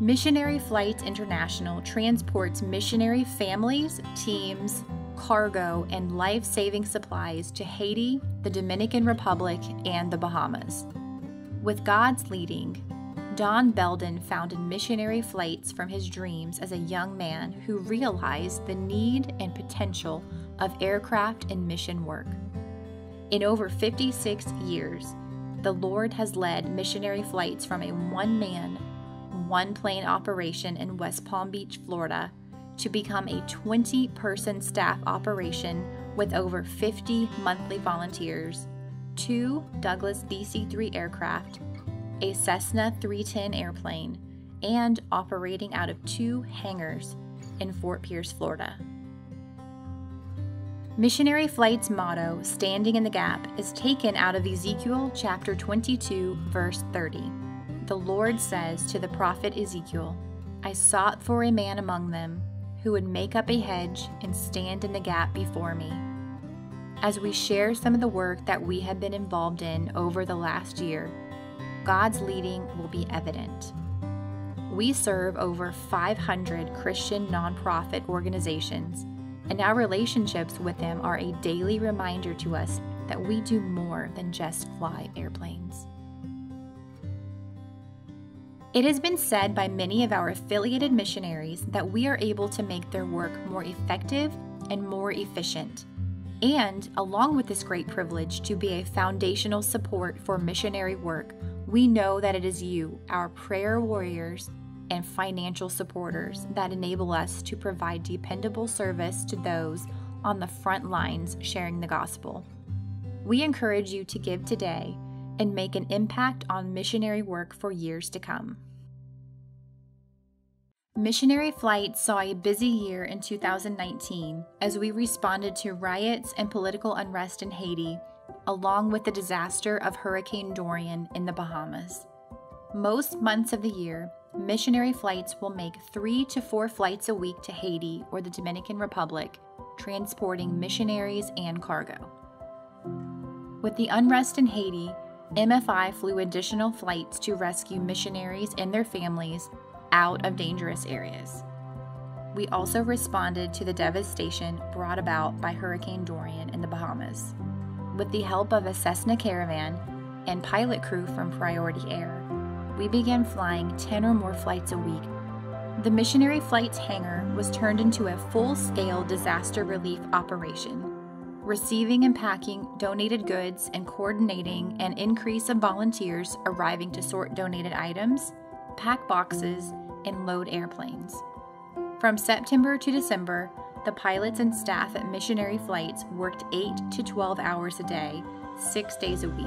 Missionary Flights International transports missionary families, teams, cargo, and life saving supplies to Haiti, the Dominican Republic, and the Bahamas. With God's leading, Don Belden founded missionary flights from his dreams as a young man who realized the need and potential of aircraft and mission work. In over 56 years, the Lord has led missionary flights from a one man, one plane operation in West Palm Beach, Florida, to become a 20 person staff operation with over 50 monthly volunteers, two Douglas DC 3 aircraft, a Cessna 310 airplane, and operating out of two hangars in Fort Pierce, Florida. Missionary Flight's motto, Standing in the Gap, is taken out of Ezekiel chapter 22, verse 30. The Lord says to the prophet Ezekiel, I sought for a man among them who would make up a hedge and stand in the gap before me. As we share some of the work that we have been involved in over the last year, God's leading will be evident. We serve over 500 Christian nonprofit organizations and our relationships with them are a daily reminder to us that we do more than just fly airplanes. It has been said by many of our affiliated missionaries that we are able to make their work more effective and more efficient. And, along with this great privilege to be a foundational support for missionary work, we know that it is you, our prayer warriors, and financial supporters that enable us to provide dependable service to those on the front lines sharing the gospel. We encourage you to give today and make an impact on missionary work for years to come. Missionary Flight saw a busy year in 2019 as we responded to riots and political unrest in Haiti, along with the disaster of Hurricane Dorian in the Bahamas. Most months of the year, missionary flights will make three to four flights a week to Haiti or the Dominican Republic, transporting missionaries and cargo. With the unrest in Haiti, MFI flew additional flights to rescue missionaries and their families out of dangerous areas. We also responded to the devastation brought about by Hurricane Dorian in the Bahamas. With the help of a Cessna caravan and pilot crew from Priority Air, we began flying 10 or more flights a week. The Missionary Flights hangar was turned into a full scale disaster relief operation, receiving and packing donated goods and coordinating an increase of volunteers arriving to sort donated items, pack boxes, and load airplanes. From September to December, the pilots and staff at Missionary Flights worked 8 to 12 hours a day, six days a week.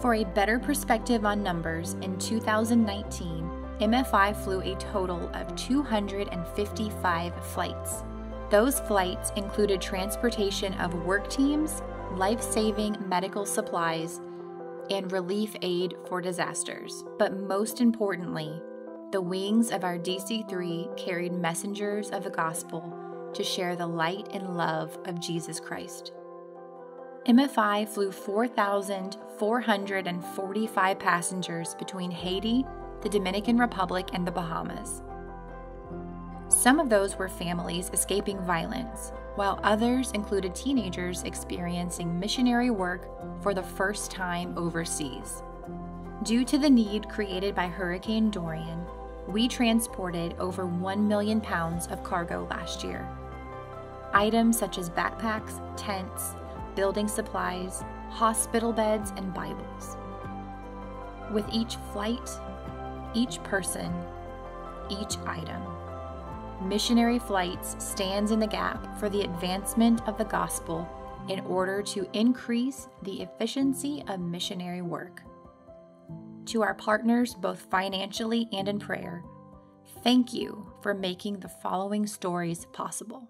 For a better perspective on numbers, in 2019, MFI flew a total of 255 flights. Those flights included transportation of work teams, life saving medical supplies, and relief aid for disasters. But most importantly, the wings of our DC 3 carried messengers of the gospel to share the light and love of Jesus Christ. MFI flew 4,445 passengers between Haiti, the Dominican Republic, and the Bahamas. Some of those were families escaping violence, while others included teenagers experiencing missionary work for the first time overseas. Due to the need created by Hurricane Dorian, we transported over 1 million pounds of cargo last year. Items such as backpacks, tents, building supplies, hospital beds, and Bibles. With each flight, each person, each item, Missionary Flights stands in the gap for the advancement of the gospel in order to increase the efficiency of missionary work. To our partners, both financially and in prayer, thank you for making the following stories possible.